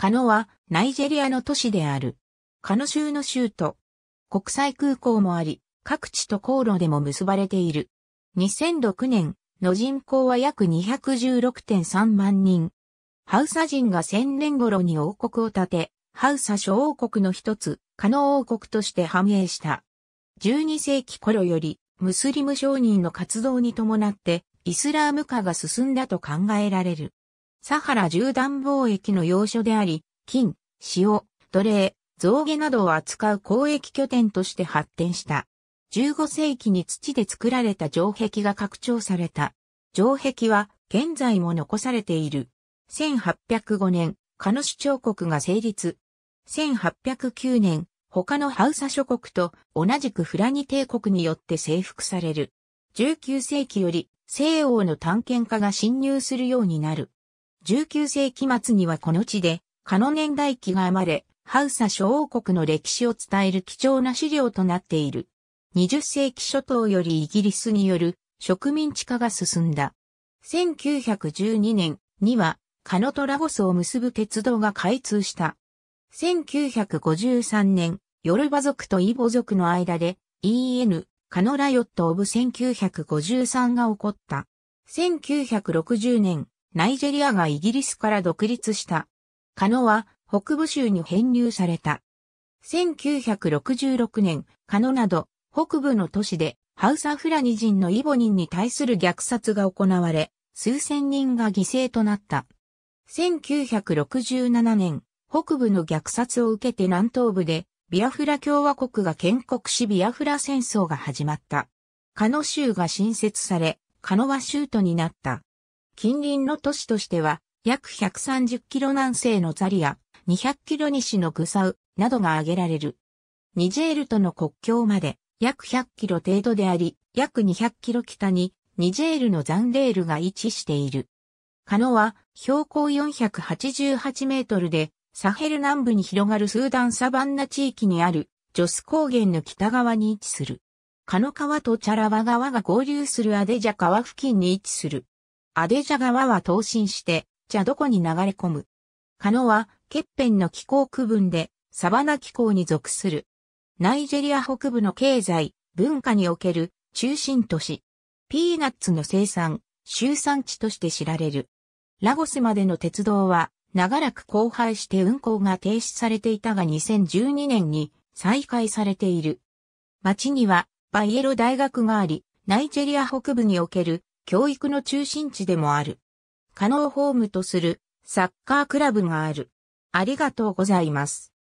カノはナイジェリアの都市である。カノ州の州都。国際空港もあり、各地と航路でも結ばれている。2006年の人口は約216.3万人。ハウサ人が千年頃に王国を建て、ハウサ諸王国の一つ、カノ王国として繁栄した。12世紀頃より、ムスリム商人の活動に伴って、イスラーム化が進んだと考えられる。サハラ縦断貿易の要所であり、金、塩、奴隷、象牙などを扱う交易拠点として発展した。15世紀に土で作られた城壁が拡張された。城壁は現在も残されている。1805年、カノシ彫国が成立。1809年、他のハウサ諸国と同じくフラニ帝国によって征服される。19世紀より西欧の探検家が侵入するようになる。19世紀末にはこの地でカノ年代記が生まれ、ハウサ諸王国の歴史を伝える貴重な資料となっている。20世紀初頭よりイギリスによる植民地化が進んだ。1912年にはカノとラゴスを結ぶ鉄道が開通した。1953年、ヨルバ族とイボ族の間で EN、カノラヨットオブ1953が起こった。1960年、ナイジェリアがイギリスから独立した。カノは北部州に編入された。1966年、カノなど北部の都市でハウサフラニ人のイボニンに対する虐殺が行われ、数千人が犠牲となった。1967年、北部の虐殺を受けて南東部でビアフラ共和国が建国しビアフラ戦争が始まった。カノ州が新設され、カノワ州都になった。近隣の都市としては、約130キロ南西のザリア、200キロ西のグサウなどが挙げられる。ニジェールとの国境まで約100キロ程度であり、約200キロ北にニジェールのザンレールが位置している。カノは標高488メートルでサヘル南部に広がるスーダンサバンナ地域にあるジョス高原の北側に位置する。カノ川とチャラワ川が合流するアデジャ川付近に位置する。アデジャ川は東進してチャドコに流れ込む。カノは欠片の気候区分でサバナ気候に属する。ナイジェリア北部の経済、文化における中心都市。ピーナッツの生産、集産地として知られる。ラゴスまでの鉄道は長らく荒廃して運行が停止されていたが2012年に再開されている。町にはバイエロ大学があり、ナイジェリア北部における教育の中心地でもある。可能ホームとするサッカークラブがある。ありがとうございます。